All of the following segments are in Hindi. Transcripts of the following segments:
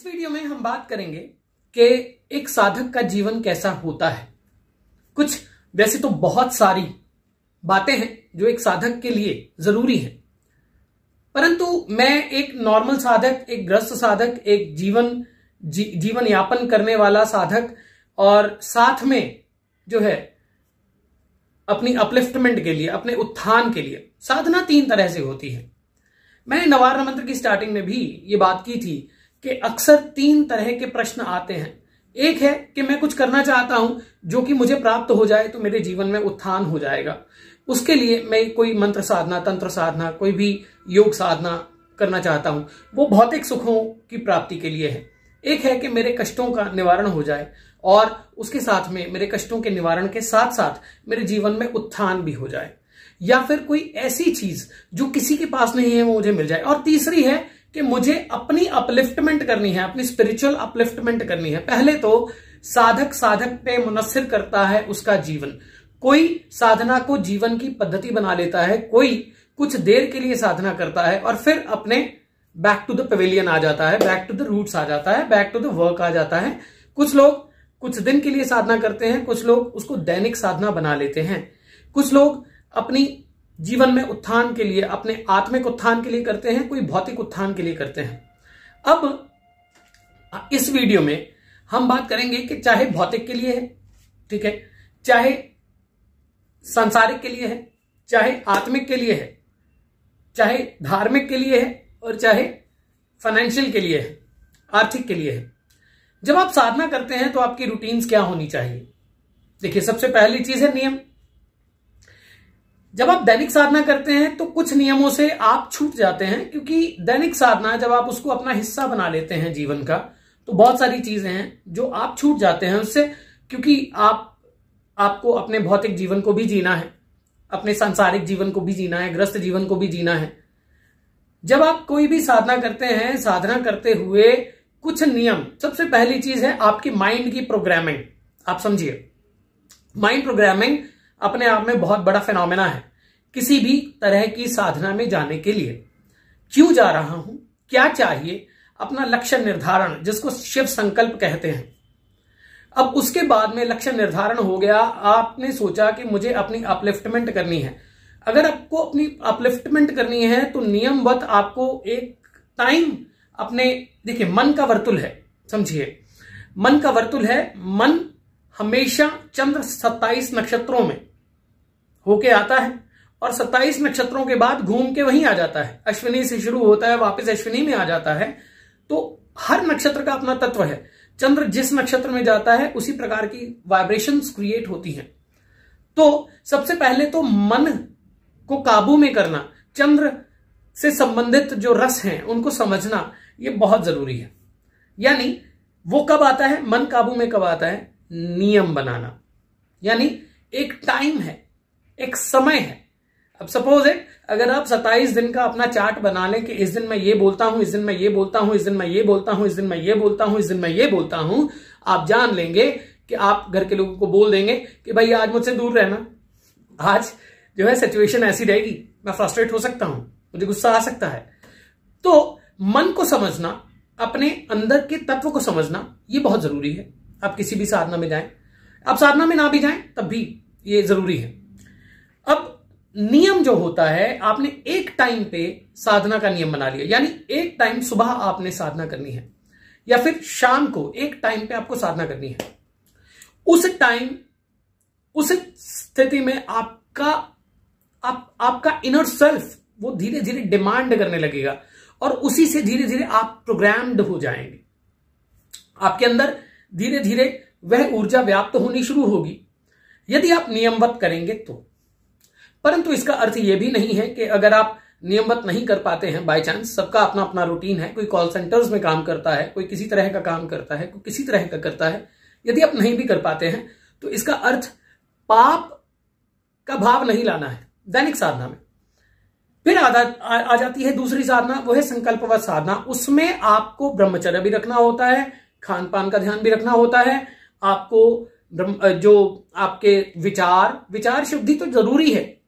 इस वीडियो में हम बात करेंगे कि एक साधक का जीवन कैसा होता है। कुछ वैसे तो बहुत सारी बातें हैं जो एक साधक के लिए ज़रूरी हैं। परंतु मैं एक नॉर्मल साधक एक ग्रस्त साधक एक जीवन जी, जीवन यापन करने वाला साधक और साथ में जो है अपनी अपलिफ्टमेंट के लिए अपने उत्थान के लिए साधना तीन तरह से होती है। मैंने नवारण मंत्र की स्टार्टिंग में भी ये बात की थी कि अक्सर तीन तरह के प्रश्न आते हैं। एक है कि मैं कुछ करना चाहता हूँ, जो कि मुझे प्राप्त हो जाए तो मेरे जीवन में उत्थान हो जाएगा। उसके लिए मैं कोई मंत्र साधना, तंत्र साधना, कोई भी योग साधना करना चाहता हूँ। वो भौतिक सुखों की प्राप्ति के लिए है। एक है कि मेरे कष्टों का निवारण हो जाए और उसके साथ में मेरे कष्टों के निवारण के साथ साथ मेरे जीवन में उत्थान भी हो जाए। या फिर कोई ऐसी चीज़ जो किसी के पास नहीं है, वो मुझे मिल जाए। और तीसरी है कि मुझे अपनी अपलिफ्टमेंट करनी है, अपनी स्पिरिचुअल अपलिफ्टमेंट करनी है। पहले तो साधक साधक पे मुनसर करता है उसका जीवन। कोई साधना को जीवन की पद्धति बना लेता है, कोई कुछ देर के लिए साधना करता है और फिर अपने बैक टू द पवेलियन आ जाता है बैक टू द रूट्स आ जाता है बैक टू द वर्क आ जाता है। कुछ लोग कुछ दिन के लिए साधना करते हैं, कुछ लोग उसको दैनिक साधना बना लेते हैं। कुछ लोग अपनी जीवन में उत्थान के लिए, अपने आत्मिक उत्थान के लिए करते हैं, कोई भौतिक उत्थान के लिए करते हैं। अब, इस वीडियो में हम बात करेंगे कि चाहे भौतिक के लिए है, ठीक है, चाहे सांसारिक के लिए है, चाहे आत्मिक के लिए है, चाहे धार्मिक के लिए है, और चाहे फाइनेंशियल के लिए है, आर्थिक के लिए है। जब आप साधना करते हैं तो आपकी रूटीन्स क्या होनी चाहिए? देखिए, सबसे पहली चीज़ है नियम। जब आप दैनिक साधना करते हैं तो कुछ नियमों से आप छूट जाते हैं, क्योंकि दैनिक साधना जब आप उसको अपना हिस्सा बना लेते हैं जीवन का तो बहुत सारी चीज़ें हैं जो आप छूट जाते हैं उससे, क्योंकि आप, आपको अपने भौतिक जीवन को भी जीना है, अपने सांसारिक जीवन को भी जीना है, ग्रस्त जीवन को भी जीना है। जब आप कोई भी साधना करते हैं, साधना करते हुए कुछ नियम, सबसे पहली चीज़ है आपकी माइंड की प्रोग्रामिंग आप समझिए। माइंड प्रोग्रामिंग अपने आप में बहुत बड़ा फिनोमेना है किसी भी तरह की साधना में जाने के लिए। क्यों जा रहा हूँ? क्या चाहिए? अपना लक्ष्य निर्धारण, जिसको शिव संकल्प कहते हैं। अब उसके बाद में लक्ष्य निर्धारण हो गया। आपने सोचा कि मुझे अपनी अपलिफ्टमेंट करनी है। अगर आपको अपनी अपलिफ्टमेंट करनी है तो नियमवत आपको एक टाइम अपने, देखिए, मन का वर्तुल है, समझिए। मन का वर्तुल है, मन हमेशा चंद्र 27 नक्षत्रों में। होके आता है और 27 नक्षत्रों के बाद घूम के वहीं आ जाता है। अश्विनी से शुरू होता है, वापस अश्विनी में आ जाता है। तो हर नक्षत्र का अपना तत्व है। चंद्र जिस नक्षत्र में जाता है, उसी प्रकार की वाइब्रेशन क्रिएट होती हैं। तो सबसे पहले तो मन को काबू में करना, चंद्र से संबंधित जो रस हैं, उनको समझना, ये बहुत ज़रूरी है। यानी वो कब आता है? मन काबू में कब आता है? नियम बनाना। यानी एक टाइम है। एक समय है। अब सपोज़ इट अगर आप 27 दिन का अपना चार्ट बना लें कि इस दिन मैं ये बोलता हूँ, इस दिन मैं ये बोलता हूँ, इस दिन मैं ये बोलता हूँ, इस दिन मैं ये बोलता हूँ, इस दिन मैं ये बोलता हूँ, आप जान लेंगे कि आप घर के लोगों को बोल देंगे कि भाई आज मुझसे दूर रहना। आज जो है सिचुएशन ऐसी रहेगी, मैं फ्रस्ट्रेट हो सकता हूँ, मुझे गुस्सा आ सकता है। तो मन को समझना, अपने अंदर के तत्व को समझना, ये बहुत ज़रूरी है। आप किसी भी साधना में जाएँ। आप साधना में ना भी जाएँ, तब भी ये ज़रूरी है। नियम जो होता है आपने एक टाइम पे साधना का नियम बना लिया। यानी एक टाइम सुबह आपने साधना करनी है या फिर शाम को एक टाइम पे आपको साधना करनी है। उस टाइम उस स्थिति में आपका आप, आपका इनर सेल्फ वो धीरे धीरे डिमांड करने लगेगा और उसी से धीरे धीरे आप प्रोग्राम्ड हो जाएँगे। आपके अंदर धीरे धीरे वह ऊर्जा व्याप्त होनी शुरू होगी। यदि आप नियमवत करेंगे तो। परंतु इसका अर्थ यह भी नहीं है कि अगर आप नियमवत नहीं कर पाते हैं बाय चांस सबका अपना अपना रूटीन है कोई कॉल सेंटर्स में काम करता है कोई किसी तरह का काम करता है कोई किसी तरह का करता है यदि आप नहीं भी कर पाते हैं तो इसका अर्थ पाप का भाव नहीं लाना है दैनिक साधना में। फिर आ, आ जाती है दूसरी साधना वो है संकल्पवत साधना। उसमें आपको ब्रह्मचर्य भी रखना होता है खान पान का ध्यान भी रखना होता है आपको जो आपके विचार विचार शुद्धि तो ज़रूरी है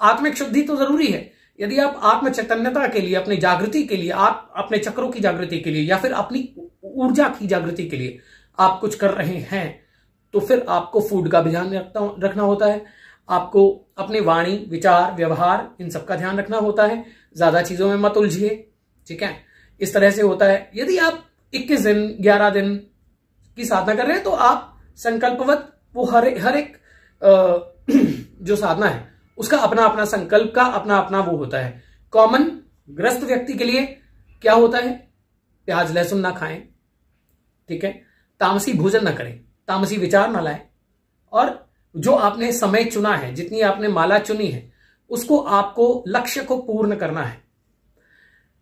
आत्मिक शुद्धि तो ज़रूरी है। यदि आप आत्म चैतन्यता के लिए, अपनी जागृति के लिए, आप अपने चक्रों की जागृति के लिए, या फिर अपनी ऊर्जा की जागृति के लिए आप कुछ कर रहे हैं तो फिर आपको फ़ूड का भी ध्यान रखना होता है। आपको अपनी वाणी, विचार, व्यवहार, इन सबका ध्यान रखना होता है। ज़्यादा चीज़ों में मत उलझिए, ठीक है? इस तरह से होता है। यदि आप 21 दिन 11 दिन की साधना कर रहे हैं तो आप संकल्पवत वो हर हर एक जो साधना है उसका अपना अपना संकल्प का अपना अपना वो होता है। कॉमन ग्रस्त व्यक्ति के लिए क्या होता है? प्याज, लहसुन ना खाएँ, ठीक है? तामसी भोजन ना करें, तामसी विचार ना लाएँ। और जो आपने समय चुना है, जितनी आपने माला चुनी है, उसको आपको लक्ष्य को पूर्ण करना है।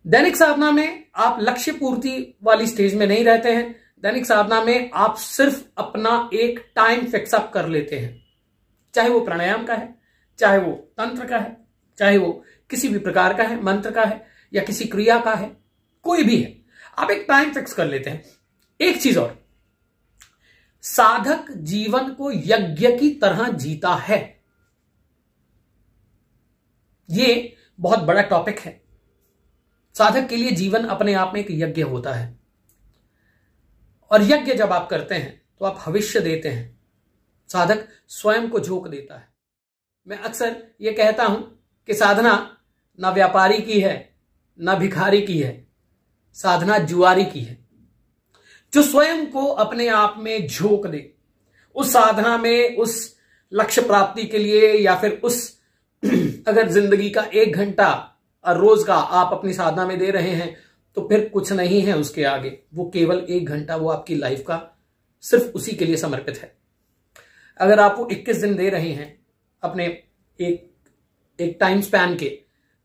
दैनिक साधना में आप लक्ष्य पूर्ति वाली स्टेज में नहीं रहते हैं। दैनिक साधना में आप सिर्फ़ अपना एक टाइम फिक्सअप कर लेते हैं। चाहे वो प्राणायाम का है चाहे वो तंत्र का है, चाहे वो किसी भी प्रकार का है, मंत्र का है, या किसी क्रिया का है, कोई भी है। आप एक टाइम फिक्स कर लेते हैं। एक चीज़ और। साधक जीवन को यज्ञ की तरह जीता है। ये बहुत बड़ा टॉपिक है। साधक के लिए जीवन अपने आप में एक यज्ञ होता है। और यज्ञ जब आप करते हैं तो आप भविष्य देते हैं। साधक स्वयं को झोंक देता है। मैं अक्सर यह कहता हूँ कि साधना ना व्यापारी की है, ना भिखारी की है, साधना जुआरी की है। जो स्वयं को अपने आप में झोंक दे, उस साधना में, उस लक्ष्य प्राप्ति के लिए या फिर उस अगर ज़िंदगी का एक घंटा रोज का आप अपनी साधना में दे रहे हैं तो फिर कुछ नहीं है उसके आगे। वो केवल एक घंटा वो आपकी लाइफ का सिर्फ़ उसी के लिए समर्पित है। अगर आप वो 21 दिन दे रहे हैं अपने एक एक टाइम स्पैन के।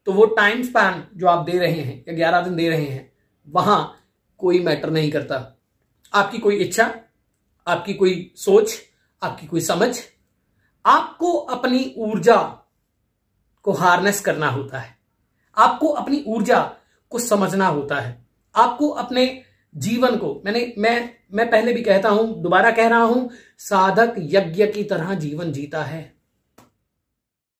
तो वो टाइम स्पैन जो आप दे रहे हैं, या ग्यारह दिन दे रहे हैं, वहाँ कोई मैटर नहीं करता। आपकी कोई इच्छा, आपकी कोई सोच, आपकी कोई समझ, आपको अपनी ऊर्जा को हार्नेस करना होता है। आपको अपनी ऊर्जा को समझना होता है। आपको अपने जीवन को, मैंने, मैं मैं पहले भी कहता हूँ, दोबारा कह रहा हूँ, साधक यज्ञ की तरह जीवन जीता है।